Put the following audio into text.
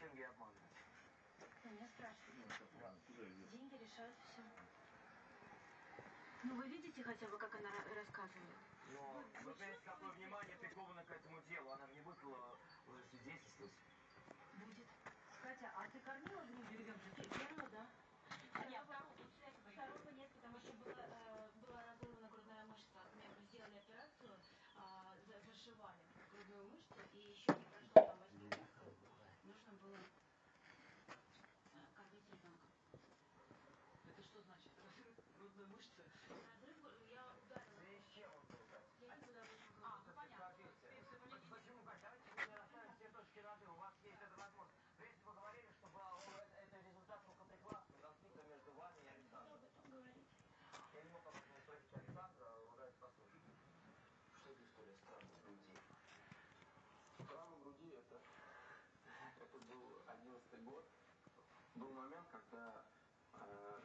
деньги обманывать. Ну, не спрашивайте. Деньги решают все. Ну вы видите хотя бы, как она ра- рассказывает? Но вы знаете, какое внимание приковано к этому делу. Она мне вызвала уже свидетельствовать. Будет. Катя, а ты кормила в деревенке? Первую, да. Нет, второго, второго нет, потому что была, э, была разорвана грудная мышца. Мне сделали операцию, а, за- зашивали грудную мышцу, и еще не Был момент, когда э,